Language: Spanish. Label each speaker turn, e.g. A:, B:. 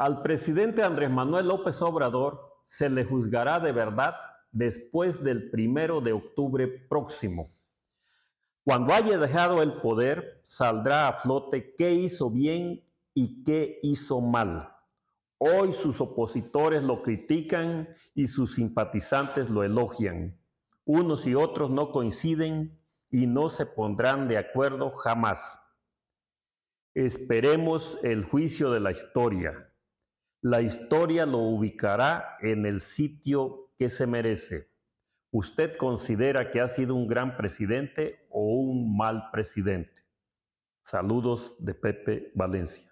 A: Al presidente Andrés Manuel López Obrador se le juzgará de verdad después del primero de octubre próximo. Cuando haya dejado el poder, saldrá a flote qué hizo bien y qué hizo mal. Hoy sus opositores lo critican y sus simpatizantes lo elogian. Unos y otros no coinciden y no se pondrán de acuerdo jamás. Esperemos el juicio de la historia. La historia lo ubicará en el sitio que se merece. ¿Usted considera que ha sido un gran presidente o un mal presidente? Saludos de Pepe Valencia.